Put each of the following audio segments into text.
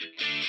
Celebrate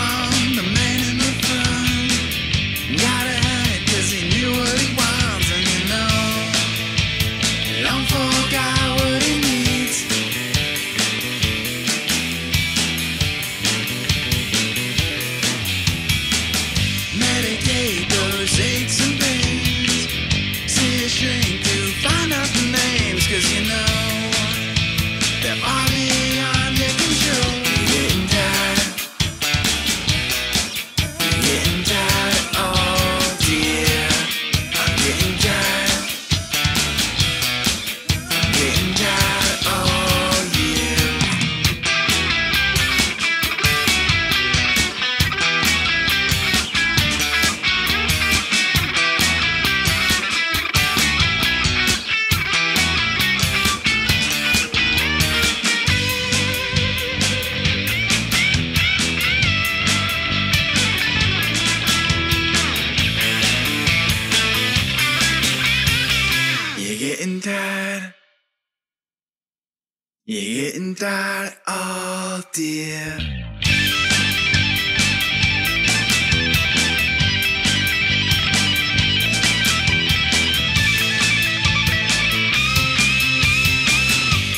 You're getting tired, oh dear.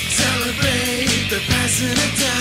Celebrate the passing of time.